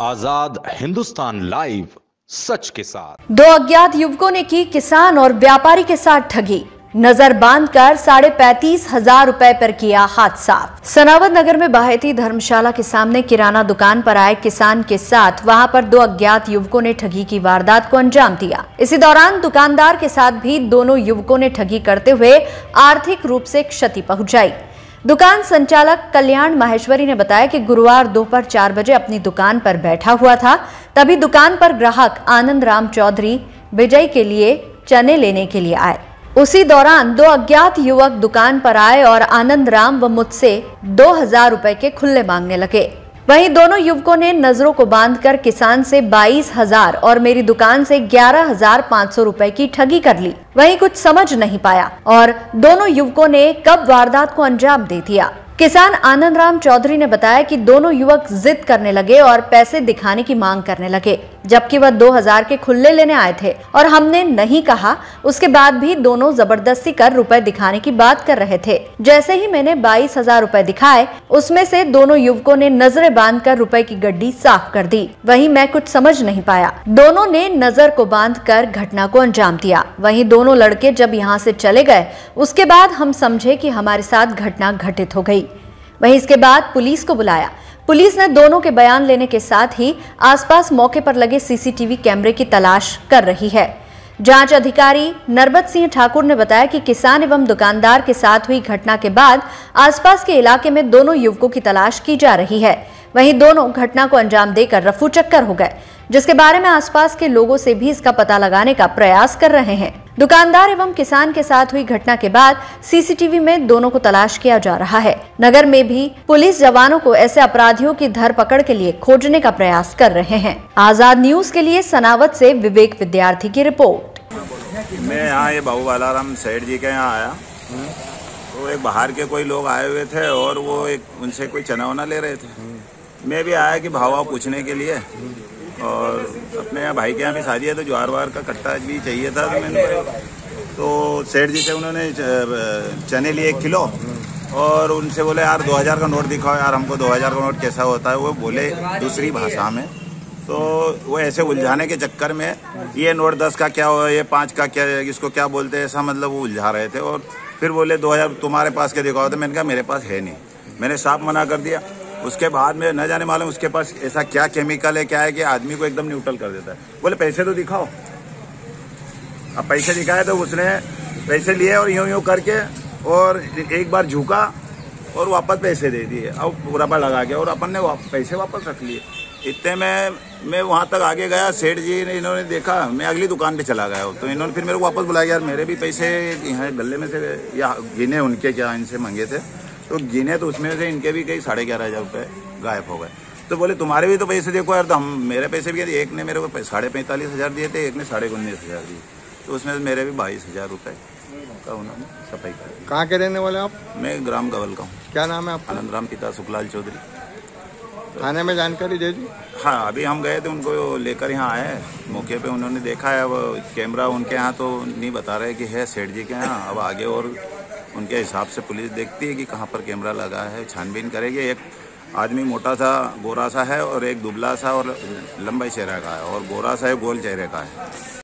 आज़ाद Hindustan live सच के साथ। दो अज्ञात युवकों ने की किसान और व्यापारी के साथ ठगी। नज़र बाँध कर साढ़े पैंतीस हज़ार रूपए पर किया हादसा सनावत नगर में बाहेती धर्मशाला के सामने किराना दुकान पर आए किसान के साथ वहाँ पर दो अज्ञात युवकों ने ठगी की वारदात को अंजाम दिया। इसी दौरान दुकानदार के साथ भी दोनों युवकों ने ठगी करते हुए आर्थिक रूप से क्षति पहुंचाई। दुकान संचालक कल्याण माहेश्वरी ने बताया कि गुरुवार दोपहर चार बजे अपनी दुकान पर बैठा हुआ था। तभी दुकान पर ग्राहक आनंद राम चौधरी विजय के लिए चने लेने के लिए आए। उसी दौरान दो अज्ञात युवक दुकान पर आए और आनंद राम व मुझसे दो हज़ार रूपए के खुले मांगने लगे। वहीं दोनों युवकों ने नज़रों को बांधकर किसान से बाईस हज़ार और मेरी दुकान से ग्यारह हज़ार पाँच सौ रूपए की ठगी कर ली। वहीं कुछ समझ नहीं पाया और दोनों युवकों ने कब वारदात को अंजाम दे दिया। किसान आनंद राम चौधरी ने बताया कि दोनों युवक जिद करने लगे और पैसे दिखाने की मांग करने लगे। जबकि वह 2000 के खुले लेने आए थे। और हमने नहीं कहा, उसके बाद भी दोनों ज़बरदस्ती कर रुपए दिखाने की बात कर रहे थे। जैसे ही मैंने बाईस हज़ार रूपए दिखाए, उसमें से दोनों युवकों ने नज़रें बाँध कर रुपए की गड्डी साफ़ कर दी। वही मैं कुछ समझ नहीं पाया। दोनों ने नज़र को बाँध कर घटना को अंजाम दिया। वही दोनों लड़के जब यहाँ से चले गए, उसके बाद हम समझे की हमारे साथ घटना घटित हो गई वहीं इसके बाद पुलिस को बुलाया। पुलिस ने दोनों के बयान लेने के साथ ही आसपास मौके पर लगे सीसीटीवी कैमरे की तलाश कर रही है। जाँच अधिकारी नरबत सिंह ठाकुर ने बताया कि किसान एवं दुकानदार के साथ हुई घटना के बाद आसपास के इलाके में दोनों युवकों की तलाश की जा रही है। वहीं दोनों घटना को अंजाम देकर रफू चक्कर हो गए, जिसके बारे में आसपास के लोगों से भी इसका पता लगाने का प्रयास कर रहे हैं। दुकानदार एवं किसान के साथ हुई घटना के बाद सीसीटीवी में दोनों को तलाश किया जा रहा है। नगर में भी पुलिस जवानों को ऐसे अपराधियों की धरपकड़ के लिए खोजने का प्रयास कर रहे हैं। आज़ाद न्यूज़ के लिए सनावत से विवेक विद्यार्थी की रिपोर्ट। मैं यहाँ ये बाबू बालाराम सेठ जी के यहाँ आया। तो एक बाहर के कोई लोग आए हुए थे और वो एक उनसे कोई चना वना ले रहे थे। मैं भी आया कि भाव पूछने के लिए। और अपने यहाँ भाई के यहाँ भी शादी है तो ज्वार वार का कट्टा भी चाहिए था तो मैंने तो सेठ जी से उन्होंने चने लिए एक किलो और उनसे बोले, यार 2000 का नोट दिखाओ यार, हमको 2000 का नोट कैसा होता है? वो बोले दूसरी भाषा में। तो वो ऐसे उलझाने के चक्कर में, ये नोट दस का क्या हो ये पाँच का क्या, इसको क्या बोलते हैं? ऐसा मतलब वो उलझा रहे थे और फिर बोले, दो हज़ार तुम्हारे पास क्या दिखाओ। तो मैंने कहा, मेरे पास है नहीं। मैंने साफ़ मना कर दिया। उसके बाद में न जाने मालूम उसके पास ऐसा क्या केमिकल है क्या है कि आदमी को एकदम न्यूट्रल कर देता है। बोले पैसे तो दिखाओ। अब पैसे दिखाए तो उसने पैसे लिए और यूँ यूँ करके और एक बार झुका और वापस पैसे दे दिए। अब रबड़ लगा के और अपन ने वाप, पैसे वापस रख लिए। इतने में मैं वहाँ तक आगे गया। सेठ जी ने इन्होंने देखा मैं अगली दुकान पे चला गया। तो इन्होंने फिर मेरे को वापस बुलाया यार मेरे भी पैसे यहाँ गले में से या गिने उनके क्या इनसे मंगे थे? तो गिने तो उसमें से इनके भी कई साढ़े ग्यारह हज़ार रुपये गायब हो गए। तो बोले तुम्हारे भी तो पैसे देखो यार। तो हम मेरे पैसे भी एक ने मेरे को साढ़े पैंतालीस हज़ार दिए थे एक ने साढ़े उन्नीस हज़ार दिए। तो उसमें से मेरे भी बाईस हज़ार रुपये का उन्होंने सफ़ाई कर कहाँ के रहने वाले आप? मैं ग्राम गवल का हूँ। क्या नाम है आपका? आनंद राम पिता सुखलाल चौधरी। थाने में जानकारी दे दी? हाँ अभी हम गए थे उनको लेकर यहाँ आए। मौके पे उन्होंने देखा है अब कैमरा उनके यहाँ तो नहीं बता रहे कि है सेठ जी के यहाँ। अब आगे और उनके हिसाब से पुलिस देखती है कि कहाँ पर कैमरा लगा है, छानबीन करेगी। एक आदमी मोटा सा, गोरा सा है और एक दुबला सा और लंबा चेहरा का है और गोरा सा है, गोल चेहरे का है।